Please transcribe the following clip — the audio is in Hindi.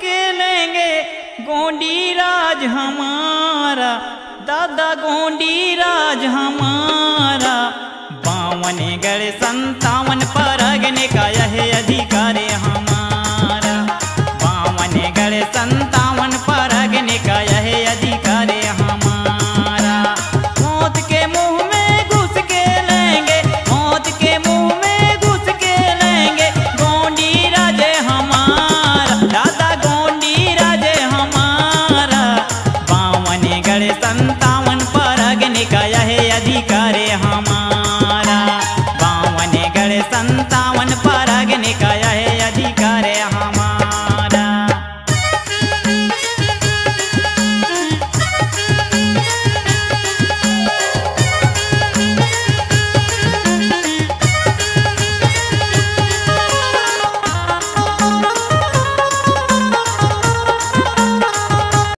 के लेंगे गोंडी राज हमारा दादा गोंडी राज हमारा बावन गढ़ संतावन पर गढ़ पर अग्नि का यह अधिकार हमारा